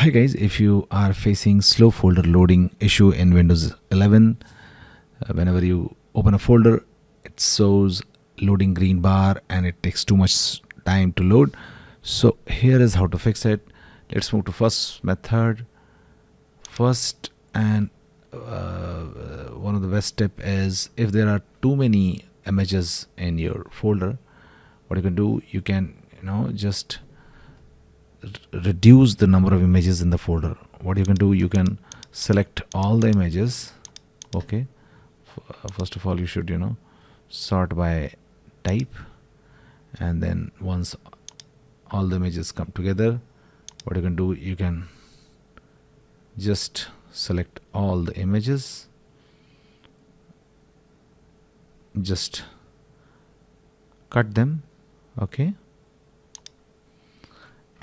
hi guys. If you are facing slow folder loading issue in windows 11 uh, whenever you open a folder it shows loading green bar and it takes too much time to load. So here is how to fix it. Let's move to first method. First and uh, one of the best step is if there are too many images in your folder what you can do you can you know just reduce the number of images in the folder. What you can do you can select all the images okay? Uh, first of all you should you know sort by type and then once all the images come together what you can do you can just select all the images just cut them okay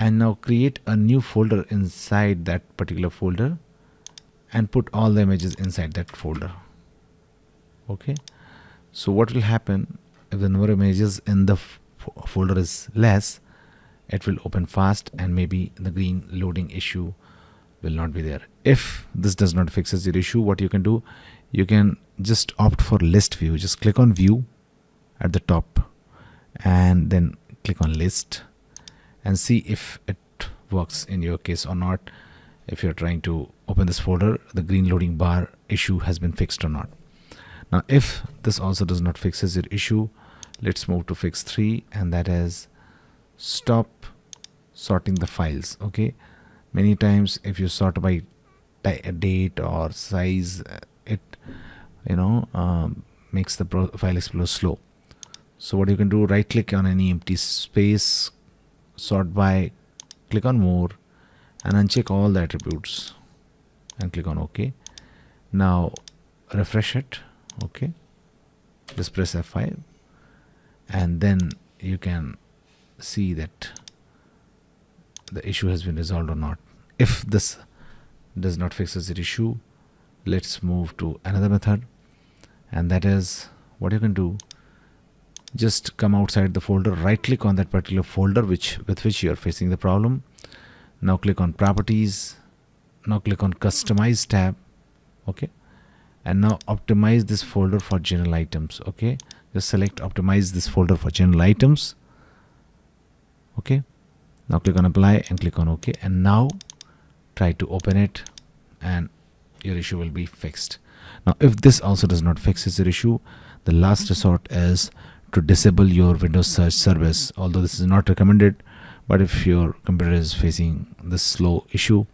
and now create a new folder inside that particular folder and put all the images inside that folder. Okay? So what will happen if the number of images in the folder is less it will open fast and maybe the green loading issue will not be there. If this does not fixes your issue what you can do you can just opt for list view. Just click on view at the top and then click on list and see if it works in your case or not. If you're trying to open this folder the green loading bar issue has been fixed or not. Now if this also does not fixes your issue let's move to fix 3 and that is stop sorting the files okay? Many times if you sort by date or size it you know um, makes the file explorer slow. So what you can do right click on any empty space sort by click on more and uncheck all the attributes and click on ok now refresh it okay. Just press F5 and then you can see that the issue has been resolved or not. If this does not fixes the issue let's move to another method and that is what you can do just come outside the folder right click on that particular folder which with which you are facing the problem. Now click on properties. Now click on customize tab. Okay? And now optimize this folder for general items. Okay? Just select optimize this folder for general items. Okay? Now click on apply and click on ok and now try to open it and your issue will be fixed. Now if this also does not fix your issue the last resort is to disable your Windows search service although this is not recommended but if your computer is facing this slow issue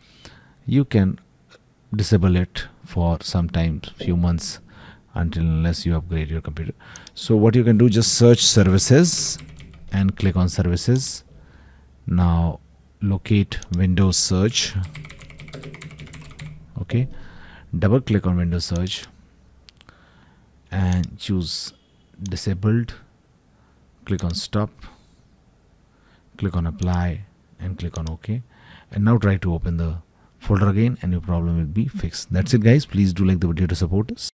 you can disable it for sometimes few months until unless you upgrade your computer. So what you can do just search services and click on services. Now locate Windows search. Okay. Double click on Windows search and choose disabled click on stop click on apply and click on ok and now try to open the folder again and your problem will be fixed. That's it guys. Please do like the video to support us